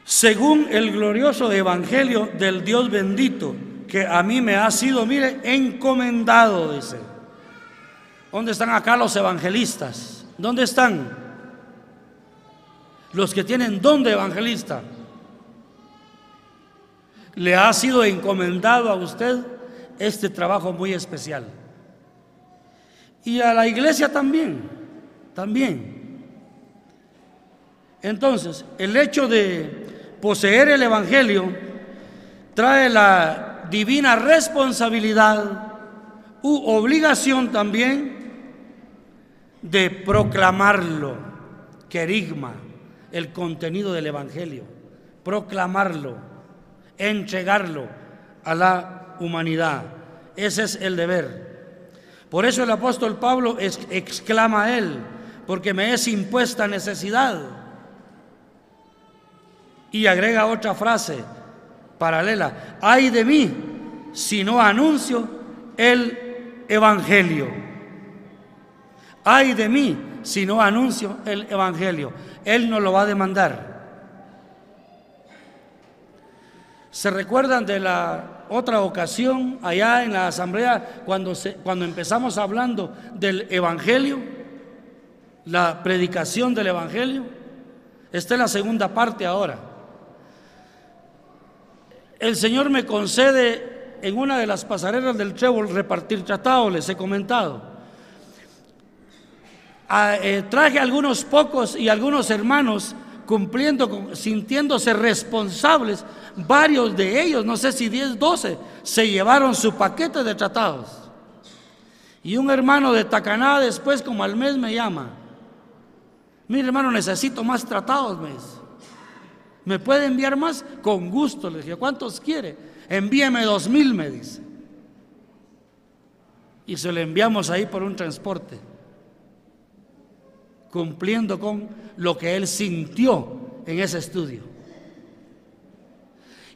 A: según el glorioso evangelio del Dios bendito, que a mí me ha sido, mire, encomendado, dice. ¿Dónde están acá los evangelistas? ¿Dónde están? Los que tienen don de evangelista. Le ha sido encomendado a usted este trabajo muy especial. Y a la iglesia también, también. Entonces, el hecho de poseer el Evangelio trae la divina responsabilidad u obligación también de proclamarlo, querigma, el contenido del Evangelio, proclamarlo, entregarlo a la humanidad. Ese es el deber. Por eso el apóstol Pablo exclama a él, porque me es impuesta necesidad. Y agrega otra frase paralela, ay de mí si no anuncio el Evangelio. Ay de mí si no anuncio el Evangelio. Él no lo va a demandar. ¿Se recuerdan de la otra ocasión allá en la asamblea cuando, cuando empezamos hablando del Evangelio, la predicación del Evangelio. Esta es la segunda parte ahora. El Señor me concede en una de las pasarelas del trébol repartir tratados, les he comentado. Ah, eh, traje algunos pocos y algunos hermanos cumpliendo, sintiéndose responsables, varios de ellos, no sé si 10, 12, se llevaron su paquete de tratados. Y un hermano de Tacaná después, como al mes, me llama. Mi hermano, necesito más tratados, me ¿Me puede enviar más? Con gusto, le dije, ¿cuántos quiere? Envíeme dos mil, me dice. Y se le enviamos ahí por un transporte cumpliendo con lo que él sintió en ese estudio.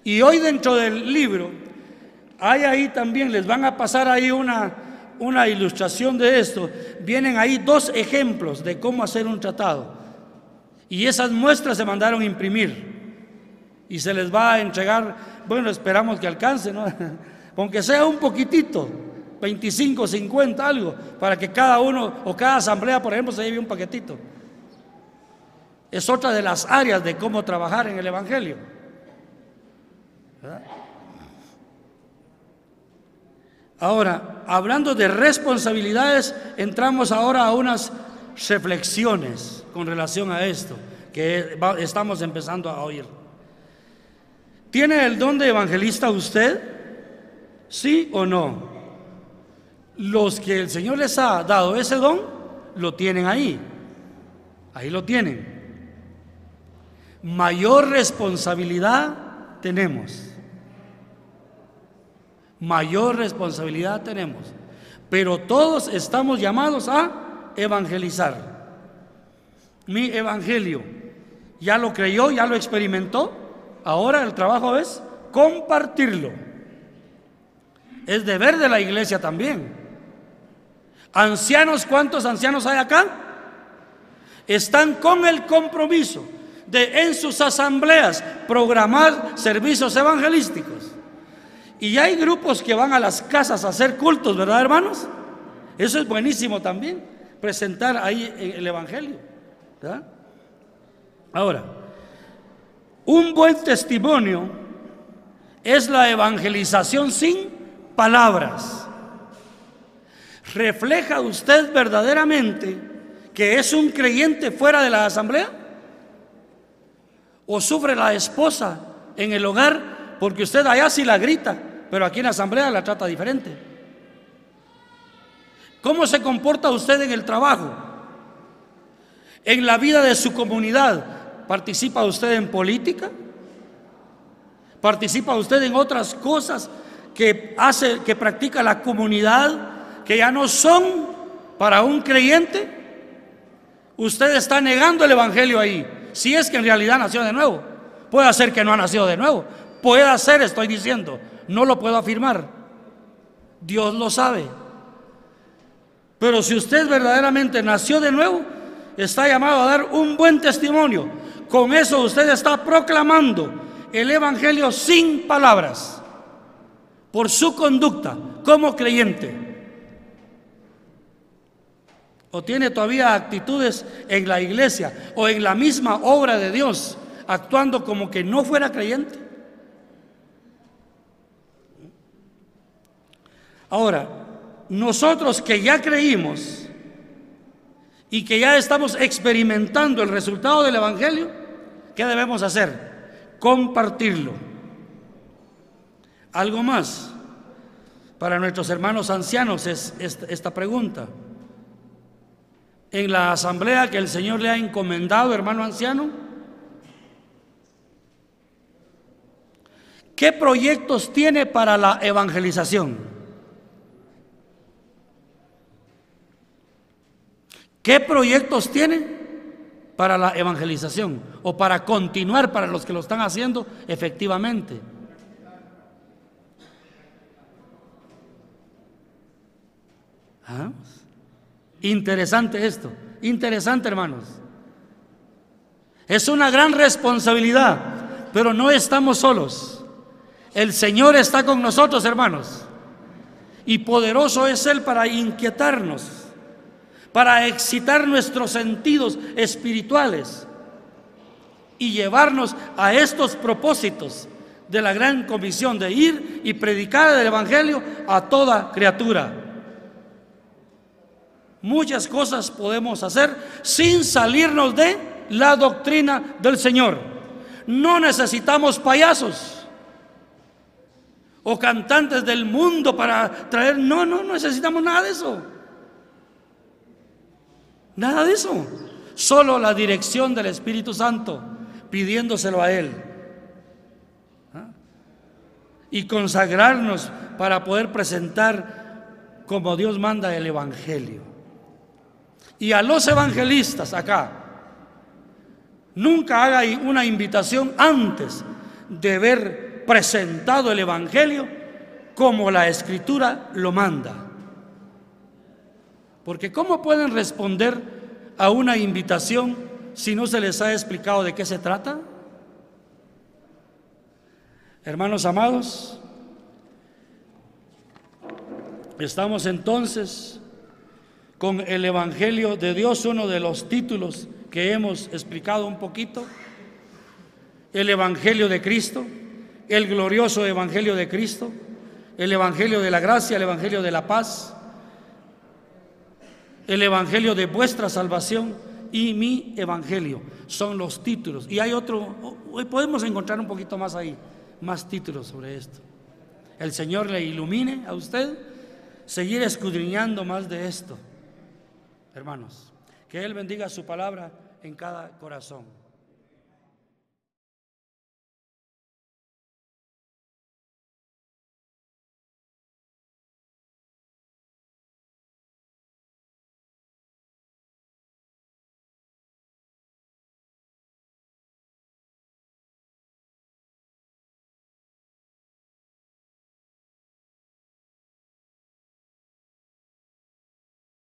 A: Y hoy dentro del libro hay ahí también, les van a pasar ahí una, una ilustración de esto. Vienen ahí dos ejemplos de cómo hacer un tratado. Y esas muestras se mandaron a imprimir. Y se les va a entregar, bueno, esperamos que alcance. Aunque sea un poquitito, 25, 50, algo, para que cada uno o cada asamblea, por ejemplo, se lleve un paquetito. Es otra de las áreas de cómo trabajar en el Evangelio. Ahora, hablando de responsabilidades, entramos ahora a unas reflexiones con relación a esto que estamos empezando a oír. ¿Tiene el don de evangelista usted? ¿Sí o no? Los que el Señor les ha dado ese don, lo tienen ahí. Ahí lo tienen. Mayor responsabilidad tenemos. Mayor responsabilidad tenemos. Pero todos estamos llamados a evangelizar. Mi evangelio ya lo creyó, ya lo experimentó. Ahora el trabajo es compartirlo. Es deber de la iglesia también. Ancianos, ¿cuántos ancianos hay acá? Están con el compromiso de en sus asambleas programar servicios evangelísticos. Y hay grupos que van a las casas a hacer cultos, ¿verdad, hermanos? Eso es buenísimo también, presentar ahí el Evangelio. Ahora, un buen testimonio es la evangelización sin palabras. ¿Refleja usted verdaderamente que es un creyente fuera de la asamblea? ¿O sufre la esposa en el hogar porque usted allá sí la grita, pero aquí en la asamblea la trata diferente? ¿Cómo se comporta usted en el trabajo? En la vida de su comunidad, ¿participa usted en política? ¿Participa usted en otras cosas que hace, que practica la comunidad, que ya no son para un creyente? Usted está negando el evangelio ahí, si es que en realidad nació de nuevo. Puede ser que no ha nacido de nuevo. Puede ser, estoy diciendo. No lo puedo afirmar. Dios lo sabe. Pero si usted verdaderamente nació de nuevo, está llamado a dar un buen testimonio. Con eso usted está proclamando el Evangelio sin palabras, por su conducta como creyente. O tiene todavía actitudes en la iglesia o en la misma obra de Dios, actuando como que no fuera creyente. Ahora, nosotros que ya creímos y que ya estamos experimentando el resultado del Evangelio, ¿qué debemos hacer? Compartirlo. Algo más para nuestros hermanos ancianos es esta pregunta. En la asamblea que el Señor le ha encomendado, hermano anciano, ¿qué proyectos tiene para la evangelización? ¿Qué proyectos tiene para la evangelización o para continuar para los que lo están haciendo efectivamente? ¿Ah? Interesante esto, interesante hermanos. Es una gran responsabilidad, pero no estamos solos. El Señor está con nosotros, hermanos. Y poderoso es Él para inquietarnos para excitar nuestros sentidos espirituales y llevarnos a estos propósitos de la gran comisión de ir y predicar el Evangelio a toda criatura. Muchas cosas podemos hacer sin salirnos de la doctrina del Señor. No necesitamos payasos o cantantes del mundo para traer, no, no necesitamos nada de eso. Nada de eso. Solo la dirección del Espíritu Santo, pidiéndoselo a Él. ¿Ah? Y consagrarnos para poder presentar como Dios manda el Evangelio. Y a los evangelistas acá, nunca haga una invitación antes de haber presentado el Evangelio como la Escritura lo manda. Porque ¿cómo pueden responder a una invitación si no se les ha explicado de qué se trata? Hermanos amados, estamos entonces con el Evangelio de Dios, uno de los títulos que hemos explicado un poquito, el Evangelio de Cristo, el glorioso Evangelio de Cristo, el Evangelio de la gracia, el Evangelio de la paz el evangelio de vuestra salvación y mi evangelio. Son los títulos. Y hay otro, hoy podemos encontrar un poquito más ahí, más títulos sobre esto. El Señor le ilumine a usted seguir escudriñando más de esto. Hermanos, que Él bendiga su palabra en cada corazón.